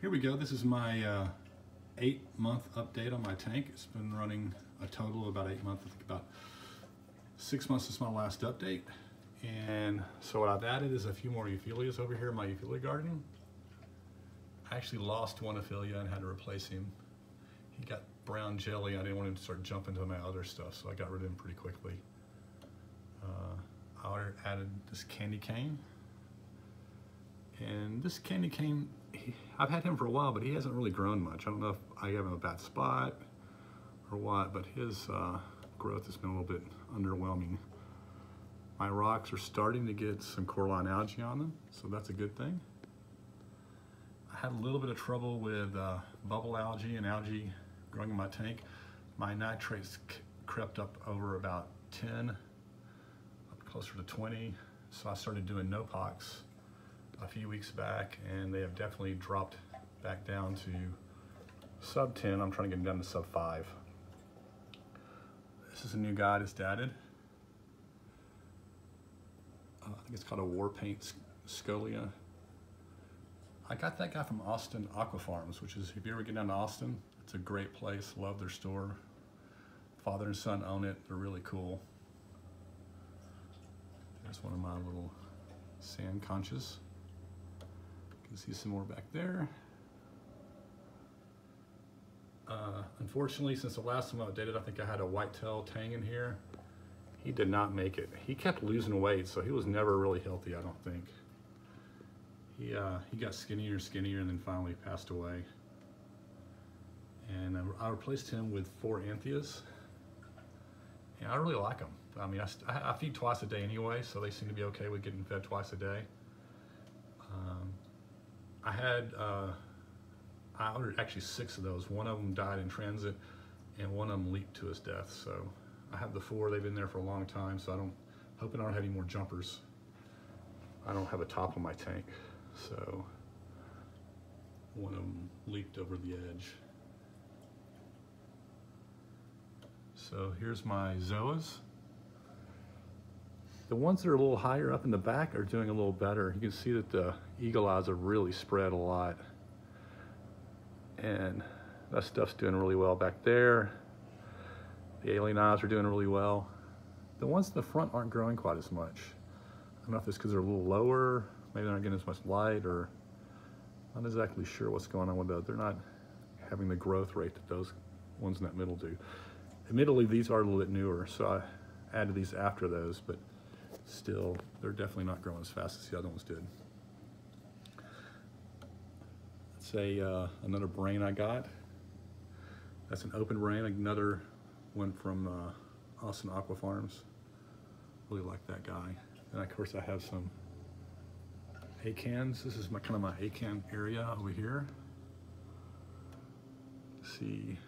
Here we go. This is my uh, eight month update on my tank. It's been running a total of about eight months, I think about six months since my last update. And so what I've added is a few more euphyllias over here in my euphyllia garden. I actually lost one euphyllia and had to replace him. He got brown jelly. I didn't want him to start jumping to my other stuff, so I got rid of him pretty quickly. Uh, I added this candy cane. And this candy cane, he, I've had him for a while, but he hasn't really grown much. I don't know if I have him a bad spot or what, but his uh, growth has been a little bit underwhelming. My rocks are starting to get some coralline algae on them, so that's a good thing. I had a little bit of trouble with uh, bubble algae and algae growing in my tank. My nitrates crept up over about 10, up closer to 20, so I started doing Nopox a few weeks back, and they have definitely dropped back down to sub 10. I'm trying to get them down to sub 5. This is a new guy that's dated. Uh, I think it's called a war paint scolia. I got that guy from Austin Aqua Farms, which is, if you ever get down to Austin, it's a great place. Love their store. Father and son own it. They're really cool. There's one of my little sand conches. Can see some more back there. Uh, unfortunately, since the last time I updated, I think I had a whitetail tang in here. He did not make it. He kept losing weight, so he was never really healthy, I don't think. He, uh, he got skinnier and skinnier and then finally passed away. And I replaced him with four Anthias. And I really like them. I mean, I, I, feed twice a day anyway, so they seem to be okay with getting fed twice a day. I had uh, I ordered actually six of those. One of them died in transit and one of them leaped to his death. So I have the four, they've been there for a long time. So I don't, hoping I don't have any more jumpers. I don't have a top on my tank. So one of them leaped over the edge. So here's my Zoas. The ones that are a little higher up in the back are doing a little better. You can see that the eagle eyes are really spread a lot and that stuff's doing really well back there. The alien eyes are doing really well. The ones in the front aren't growing quite as much. I don't know if it's because they're a little lower, maybe they're not getting as much light, or not exactly sure what's going on with those. They're not having the growth rate that those ones in that middle do. Admittedly, these are a little bit newer, so I added these after those, but still, they're definitely not growing as fast as the other ones did. That's a, uh, another brain I got. That's an open brain, another one from uh, Austin Aqua Farms. Really like that guy. And of course I have some acans. This is my kind of my acan area over here. See,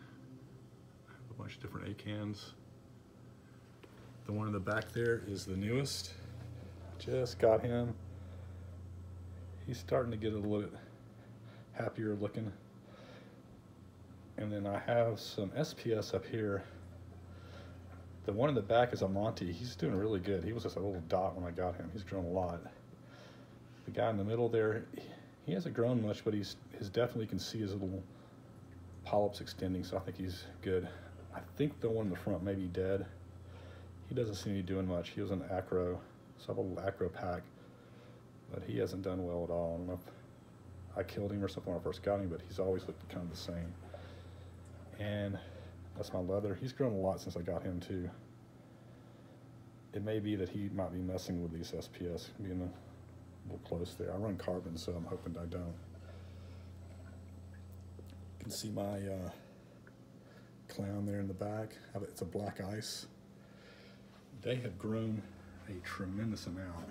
I have a bunch of different acans. The one in the back there is the newest. Just got him. He's starting to get a little bit happier looking. And then I have some SPS up here. The one in the back is a Monty. He's doing really good. He was just a little dot when I got him. He's grown a lot. The guy in the middle there, he hasn't grown much, but he's his definitely can see his little polyps extending, so I think he's good. I think the one in the front may be dead. He doesn't seem to be doing much. He was an acro, so I have a little acro pack, but he hasn't done well at all. I don't know if I killed him or something when I first got him, but he's always looked kind of the same. And that's my leather. He's grown a lot since I got him too. It may be that he might be messing with these SPS, being a little close there. I run carbon, so I'm hoping I don't. You can see my uh, clown there in the back. It's a black ice. They have grown a tremendous amount.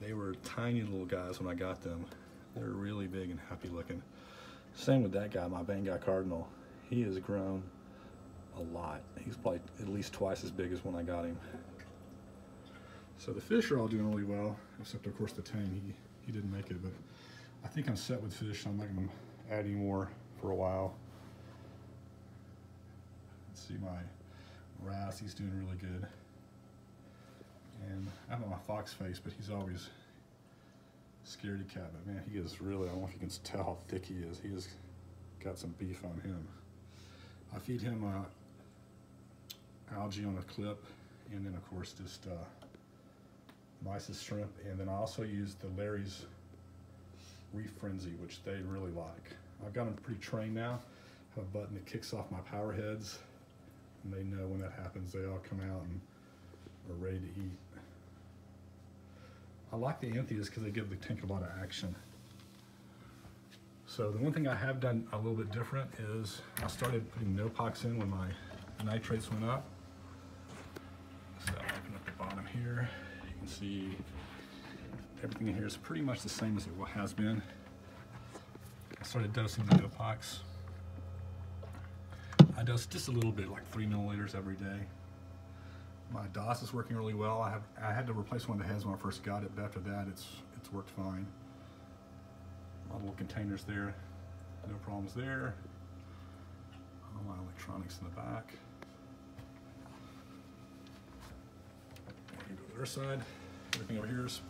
They were tiny little guys when I got them. They're really big and happy looking. Same with that guy, my Banggai Cardinal. He has grown a lot. He's probably at least twice as big as when I got him. So the fish are all doing really well, except of course the tang, he, he didn't make it, but I think I'm set with fish, so I'm not gonna add any more for a while. Let's see my wrasse, he's doing really good. And I don't know my fox face, but he's always Scaredy cat, but man, he is really, I don't know if you can tell how thick he is. He has got some beef on him. I feed him uh, algae on a clip, and then of course just uh, Mysis shrimp, and then I also use the Larry's Reef Frenzy, which they really like. I've got them pretty trained now. Have a button that kicks off my power heads, and they know when that happens. They all come out and are ready to eat. I like the Anthias because they give the tank a lot of action. So the one thing I have done a little bit different is I started putting Nopox in when my nitrates went up. So I'll open up the bottom here. You can see everything in here is pretty much the same as it has been. I started dosing the Nopox. Dose just a little bit, like three milliliters every day. My DOS is working really well. I have I had to replace one of the heads when I first got it, but after that it's it's worked fine. a My little containers there, no problems there. All my electronics in the back. Go to the other side. Everything over here is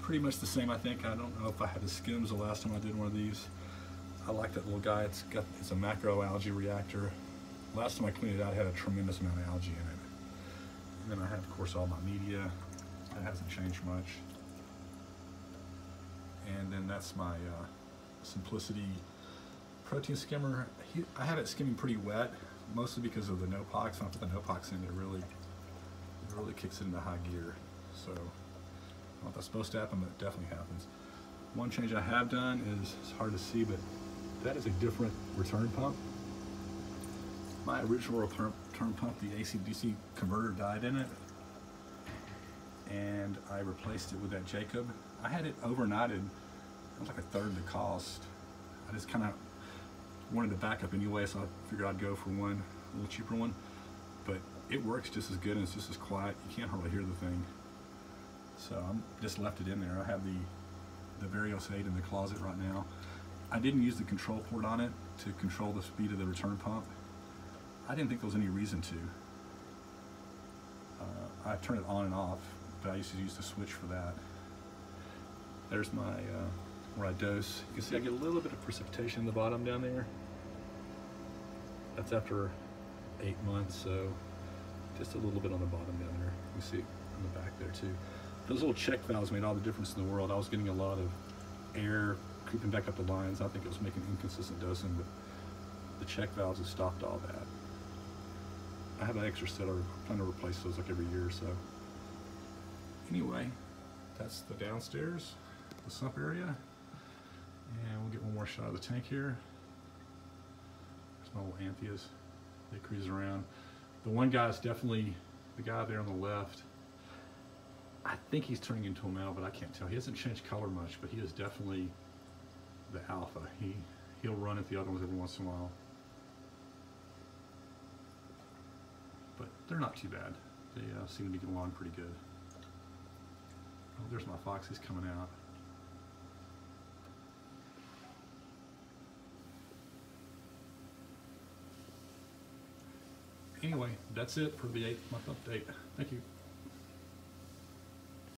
pretty much the same, I think. I don't know if I had the Skimz the last time I did one of these. I like that little guy. It's got it's a macro algae reactor. Last time I cleaned it out, it had a tremendous amount of algae in it. And then I have, of course, all my media. That hasn't changed much. And then that's my uh, Simplicity protein skimmer. He, I have it skimming pretty wet, mostly because of the Nopox. When I put the Nopox in, it really, it really kicks it into high gear. So, if that's supposed to happen, but it definitely happens. One change I have done is, it's hard to see, but that is a different return pump. My original return, pump, the AC-DC converter died in it, and I replaced it with that Jebao. I had it overnighted, it was like a third the cost. I just kind of wanted to back up anyway, so I figured I'd go for one, a little cheaper one. But it works just as good and it's just as quiet. You can't hardly hear the thing. So I just left it in there. I have the, the Varios 8 in the closet right now. I didn't use the control port on it to control the speed of the return pump. I didn't think there was any reason to. Uh, I turn it on and off, but I used to use the switch for that. There's my, uh, where I dose. You can see I get a little bit of precipitation in the bottom down there. That's after eight months, so just a little bit on the bottom down there. You see it on the back there too. Those little check valves made all the difference in the world. I was getting a lot of air creeping back up the lines. I think it was making inconsistent dosing, but the check valves have stopped all that. I have an extra set. I plan to replace those like every year or so. Anyway, that's the downstairs, the sump area. And we'll get one more shot of the tank here. There's my little Anthias. They cruise around. The one guy is definitely the guy there on the left. I think he's turning into a male, but I can't tell. He hasn't changed color much, but he is definitely the alpha. He he'll run at the other ones every once in a while. But they're not too bad. They uh, seem to be getting along pretty good. Oh, there's my foxes coming out. Anyway, that's it for the eight month update. Thank you.